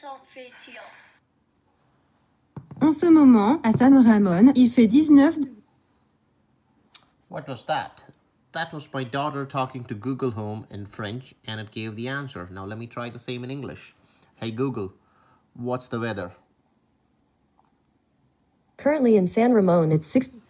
temps fait-il En ce moment, à San Ramon, il fait 19 degrés. What was that? That was my daughter talking to Google Home in French and it gave the answer. Now let me try the same in English. Hey Google, what's the weather? Currently in San Ramon, it's 60.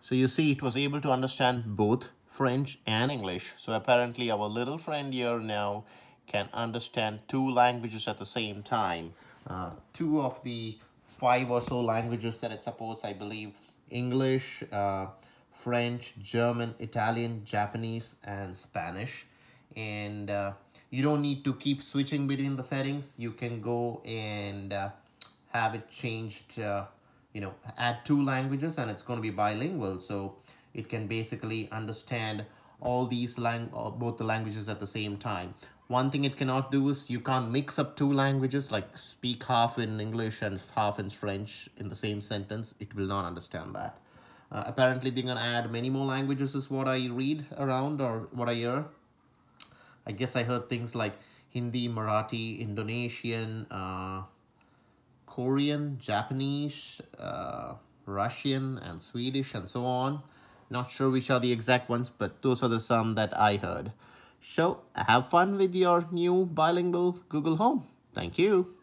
So you see, it was able to understand both French and English. So apparently our little friend here now can understand two languages at the same time. Uh, two of the five or so languages that it supports, I believe, English, uh, French, German, Italian, Japanese, and Spanish. And uh, you don't need to keep switching between the settings. You can go and uh, have it changed uh, you know add two languages and it's going to be bilingual so it can basically understand all these lang uh, both the languages at the same time. One thing it cannot do is you can't mix up two languages like speak half in english and half in french in the same sentence. It will not understand that. Uh, apparently they're going to add many more languages is what i read around or what i hear. I guess i heard things like hindi marathi indonesian uh, Korean, Japanese, uh, Russian, and Swedish, and so on. Not sure which are the exact ones, but those are the some that I heard. So have fun with your new bilingual Google Home. Thank you.